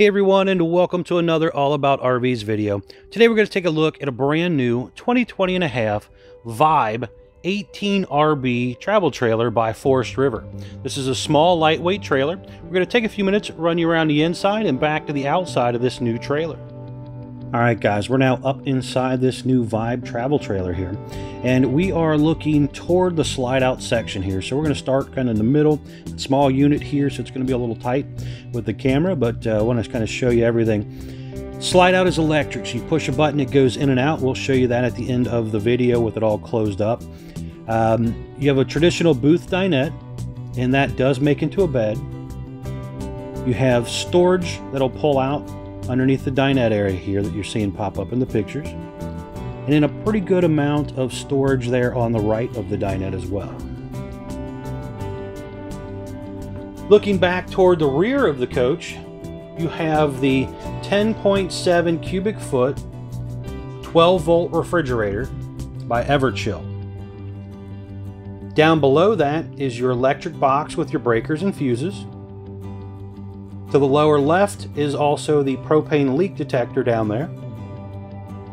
Hey everyone and welcome to another All About RVs video. Today we're going to take a look at a brand new 2020 and a half Vibe 18RB travel trailer by Forest River. This is a small lightweight trailer. We're going to take a few minutes, run you around the inside and back to the outside of this new trailer. All right, guys, we're now up inside this new Vibe travel trailer here, and we are looking toward the slide out section here. So we're going to start kind of in the middle, small unit here, so it's going to be a little tight with the camera, but uh, I want to kind of show you everything. Slide out is electric, so you push a button, it goes in and out. We'll show you that at the end of the video with it all closed up. Um, you have a traditional booth dinette, and that does make into a bed. You have storage that'll pull out underneath the dinette area here that you're seeing pop up in the pictures. And then a pretty good amount of storage there on the right of the dinette as well. Looking back toward the rear of the coach, you have the 10.7 cubic foot 12 volt refrigerator by Everchill. Down below that is your electric box with your breakers and fuses. To the lower left is also the propane leak detector down there.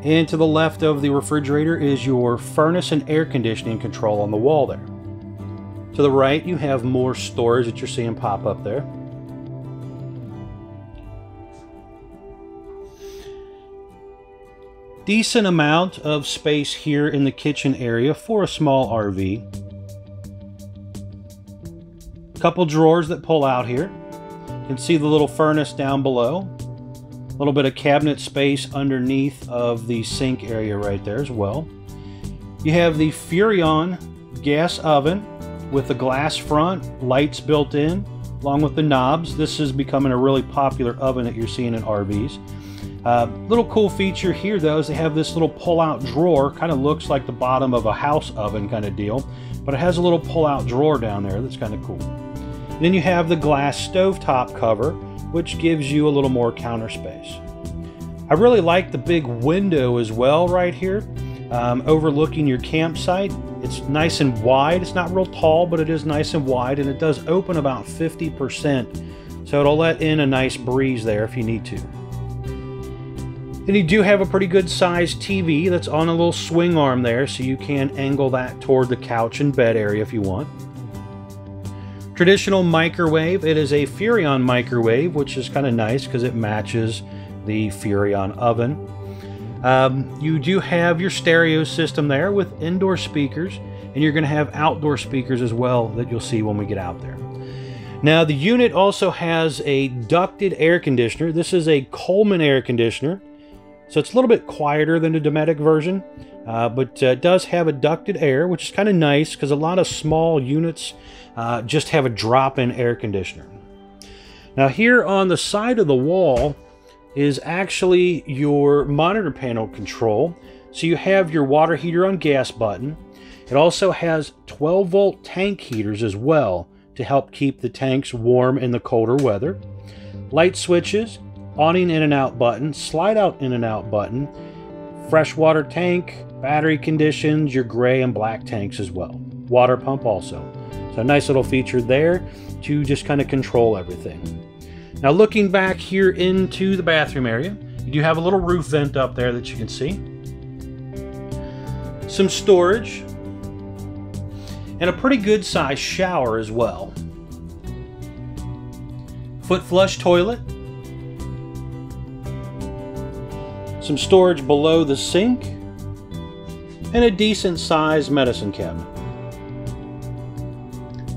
And to the left of the refrigerator is your furnace and air conditioning control on the wall there. To the right, you have more storage that you're seeing pop up there. Decent amount of space here in the kitchen area for a small RV. Couple drawers that pull out here. You can see the little furnace down below. A little bit of cabinet space underneath of the sink area right there as well. You have the Furrion gas oven with the glass front, lights built in, along with the knobs. This is becoming a really popular oven that you're seeing in RVs. Uh, little cool feature here though is they have this little pull-out drawer, kind of looks like the bottom of a house oven kind of deal, but it has a little pull-out drawer down there that's kind of cool. Then you have the glass stovetop cover, which gives you a little more counter space. I really like the big window as well right here, um, overlooking your campsite. It's nice and wide. It's not real tall, but it is nice and wide, and it does open about 50%. So it'll let in a nice breeze there if you need to. And you do have a pretty good sized TV that's on a little swing arm there, so you can angle that toward the couch and bed area if you want. Traditional microwave, it is a Furrion microwave, which is kind of nice because it matches the Furrion oven. Um, you do have your stereo system there with indoor speakers, and you're going to have outdoor speakers as well that you'll see when we get out there. Now, the unit also has a ducted air conditioner. This is a Coleman air conditioner, so it's a little bit quieter than the Dometic version, uh, but uh, does have a ducted air, which is kind of nice because a lot of small units uh, just have a drop-in air conditioner. Now here on the side of the wall is actually your monitor panel control. So you have your water heater on gas button. It also has 12 volt tank heaters as well to help keep the tanks warm in the colder weather. Light switches, awning in and out button, slide out in and out button, freshwater tank, battery conditions, your gray and black tanks as well. Water pump also. So a nice little feature there to just kind of control everything. Now looking back here into the bathroom area, you do have a little roof vent up there that you can see. Some storage. And a pretty good sized shower as well. Foot flush toilet. Some storage below the sink. And a decent sized medicine cabinet.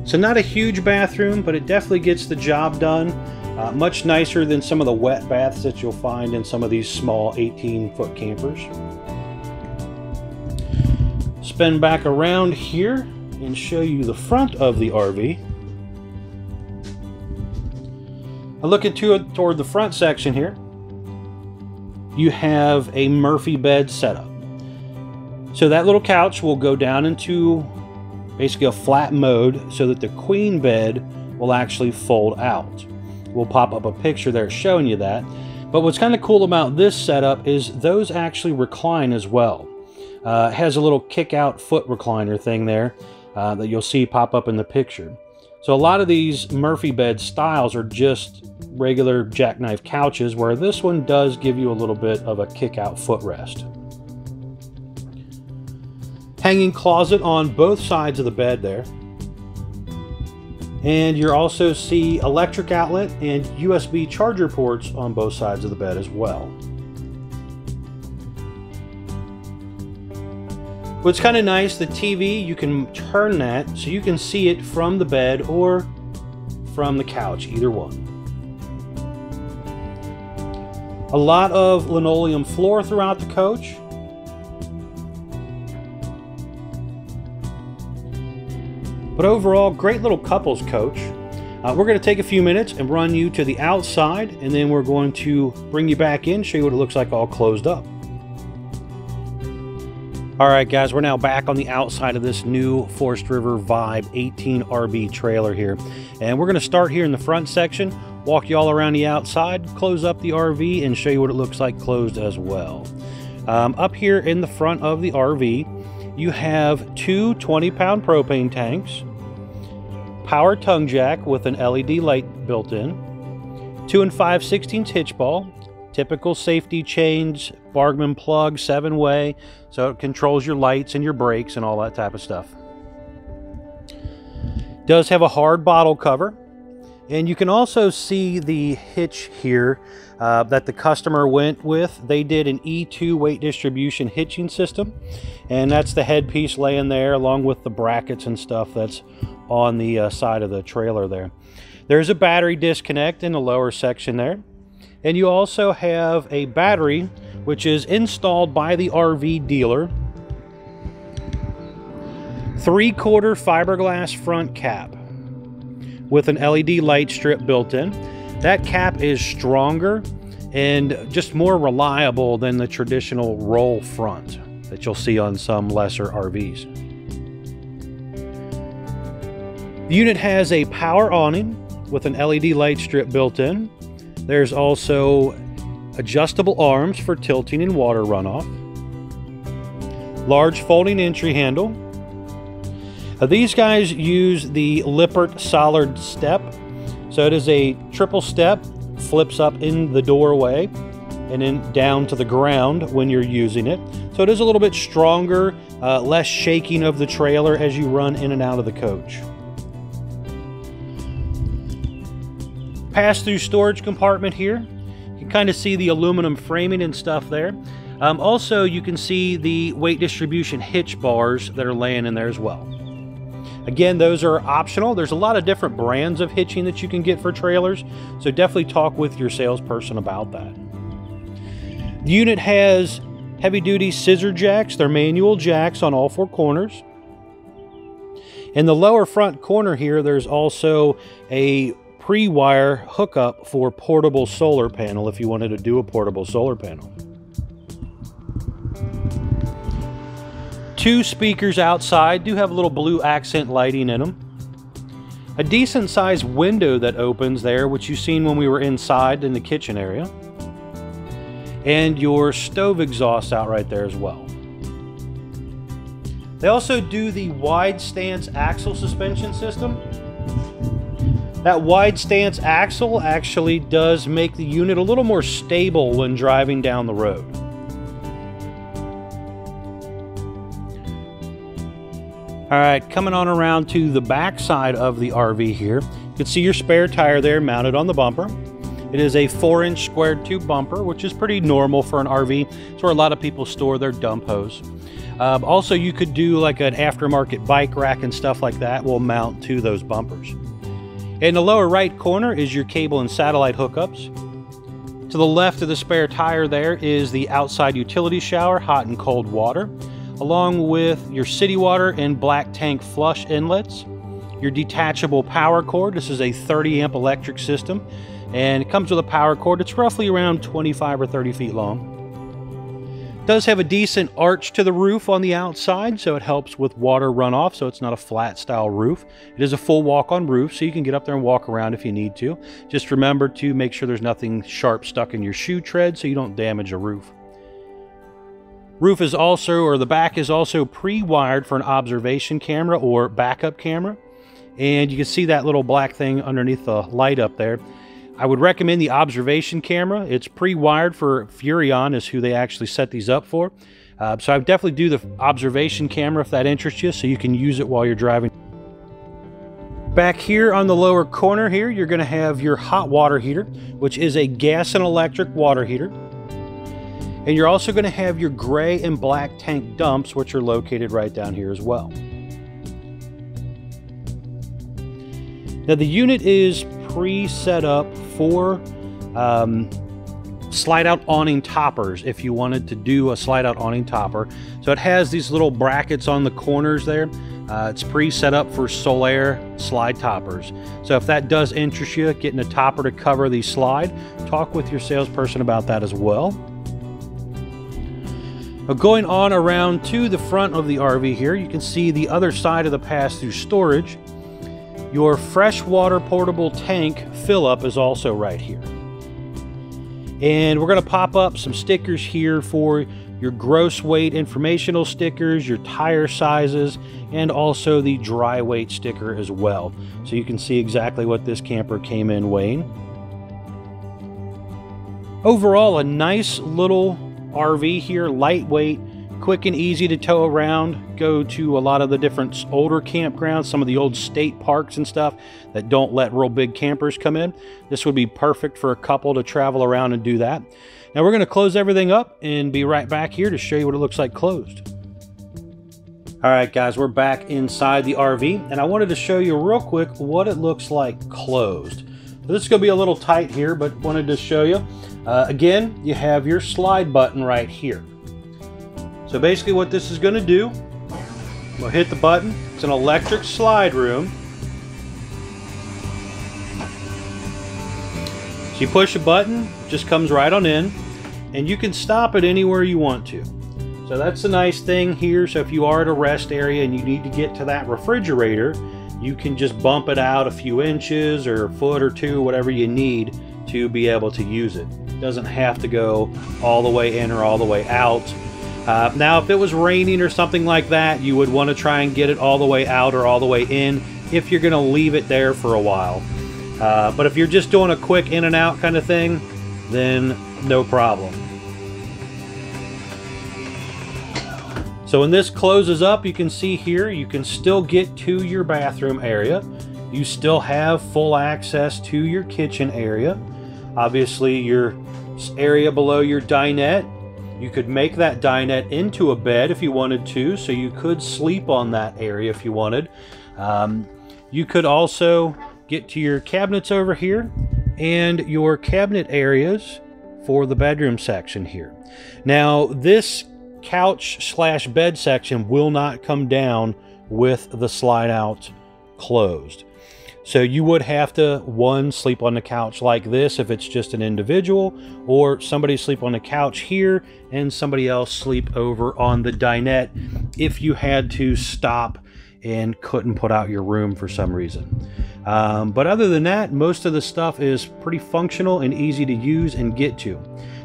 So not a huge bathroom, but it definitely gets the job done. Uh, much nicer than some of the wet baths that you'll find in some of these small 18-foot campers. Spin back around here and show you the front of the RV. I look into it toward the front section here. You have a Murphy bed setup. So that little couch will go down into basically a flat mode so that the queen bed will actually fold out. We'll pop up a picture there showing you that. But what's kind of cool about this setup is those actually recline as well. Uh, has a little kick out foot recliner thing there uh, that you'll see pop up in the picture. So a lot of these Murphy bed styles are just regular jackknife couches, where this one does give you a little bit of a kick out footrest. Hanging closet on both sides of the bed there. And you also see electric outlet and USB charger ports on both sides of the bed as well. What's kind of nice, the TV, you can turn that so you can see it from the bed or from the couch, either one. A lot of linoleum floor throughout the coach. But overall, great little couples coach. Uh, we're going to take a few minutes and run you to the outside, and then we're going to bring you back in, show you what it looks like all closed up. All right, guys, we're now back on the outside of this new Forest River Vibe 18 RB trailer here. And we're going to start here in the front section, walk you all around the outside, close up the RV, and show you what it looks like closed as well. Um, up here in the front of the RV, you have two 20 pound propane tanks, power tongue jack with an LED light built in, 2 and 5 16 hitch ball, typical safety chains, Bargman plug, seven way, so it controls your lights and your brakes and all that type of stuff. Does have a hard bottle cover, and you can also see the hitch here uh, that the customer went with. They did an E2 weight distribution hitching system, and that's the headpiece laying there along with the brackets and stuff that's on the uh, side of the trailer there. There's a battery disconnect in the lower section there. And you also have a battery which is installed by the RV dealer. Three quarter fiberglass front cap with an LED light strip built in. That cap is stronger and just more reliable than the traditional roll front that you'll see on some lesser RVs. The unit has a power awning with an LED light strip built in. There's also adjustable arms for tilting and water runoff. Large folding entry handle. Now these guys use the Lippert solid step. So it is a triple step, flips up in the doorway and then down to the ground when you're using it. So it is a little bit stronger, uh, less shaking of the trailer as you run in and out of the coach. Pass-through storage compartment here. You can kind of see the aluminum framing and stuff there. Um, also, you can see the weight distribution hitch bars that are laying in there as well. Again, those are optional. There's a lot of different brands of hitching that you can get for trailers, so definitely talk with your salesperson about that. The unit has heavy-duty scissor jacks. They're manual jacks on all four corners. In the lower front corner here, there's also a pre-wire hookup for portable solar panel if you wanted to do a portable solar panel. Two speakers outside do have a little blue accent lighting in them. A decent sized window that opens there, which you've seen when we were inside in the kitchen area. And your stove exhaust out right there as well. They also do the wide stance axle suspension system. That wide stance axle actually does make the unit a little more stable when driving down the road. All right, coming on around to the back side of the RV here, you can see your spare tire there mounted on the bumper. It is a four inch squared tube bumper, which is pretty normal for an RV. It's where a lot of people store their dump hose. Um, also, you could do like an aftermarket bike rack and stuff like that will mount to those bumpers. In the lower right corner is your cable and satellite hookups. To the left of the spare tire there is the outside utility shower, hot and cold water, along with your city water and black tank flush inlets. Your detachable power cord, this is a 30 amp electric system, and it comes with a power cord. It's roughly around 25 or 30 feet long does have a decent arch to the roof on the outside, so it helps with water runoff, so it's not a flat style roof. It is a full walk on roof, so you can get up there and walk around if you need to. Just remember to make sure there's nothing sharp stuck in your shoe tread so you don't damage a roof. Roof is also, or the back is also pre-wired for an observation camera or backup camera. and you can see that little black thing underneath the light up there. I would recommend the observation camera. It's pre-wired for Furrion is who they actually set these up for. Uh, so I would definitely do the observation camera if that interests you so you can use it while you're driving. Back here on the lower corner here, you're going to have your hot water heater, which is a gas and electric water heater. And you're also going to have your gray and black tank dumps, which are located right down here as well. Now the unit is pre-set up for um, slide out awning toppers if you wanted to do a slide out awning topper. So it has these little brackets on the corners there uh, it's pre-set up for Solaire slide toppers. So if that does interest you, getting a topper to cover the slide, talk with your salesperson about that as well. Now going on around to the front of the RV here, you can see the other side of the pass-through storage. Your freshwater portable tank fill-up is also right here. And we're going to pop up some stickers here for your gross weight informational stickers, your tire sizes, and also the dry weight sticker as well. So you can see exactly what this camper came in weighing. Overall, a nice little RV here, lightweight, quick and easy to tow around. Go to a lot of the different older campgrounds, some of the old state parks and stuff that don't let real big campers come in. This would be perfect for a couple to travel around and do that. Now we're going to close everything up and be right back here to show you what it looks like closed. All right, guys, we're back inside the RV, and I wanted to show you real quick what it looks like closed. This is going to be a little tight here, but wanted to show you. Uh, again, you have your slide button right here. So basically what this is going to do, we'll hit the button. It's an electric slide room. So you push a button, it just comes right on in, and you can stop it anywhere you want to. So that's the nice thing here. So if you are at a rest area and you need to get to that refrigerator, you can just bump it out a few inches or a foot or two, whatever you need to be able to use it. It doesn't have to go all the way in or all the way out. Uh, now, if it was raining or something like that, you would want to try and get it all the way out or all the way in if you're going to leave it there for a while. Uh, but if you're just doing a quick in and out kind of thing, then no problem. So when this closes up, you can see here, you can still get to your bathroom area. You still have full access to your kitchen area. Obviously, your area below your dinette, you could make that dinette into a bed if you wanted to, so you could sleep on that area if you wanted. Um, you could also get to your cabinets over here and your cabinet areas for the bedroom section here. Now, this couch slash bed section will not come down with the slide out closed. So you would have to, one, sleep on the couch like this if it's just an individual, or somebody sleep on the couch here and somebody else sleep over on the dinette if you had to stop and couldn't put out your room for some reason. Um, but other than that, most of the stuff is pretty functional and easy to use and get to.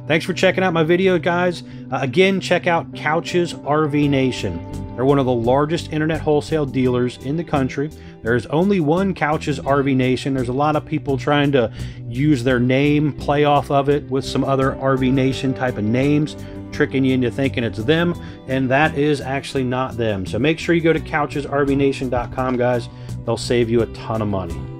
Thanks for checking out my video, guys. Uh, again, check out Couch's RV Nation. They're one of the largest internet wholesale dealers in the country. There's only one Couch's RV Nation. There's a lot of people trying to use their name, play off of it with some other RV Nation type of names tricking you into thinking it's them, and that is actually not them. So make sure you go to couchsrvnation.com, guys. They'll save you a ton of money.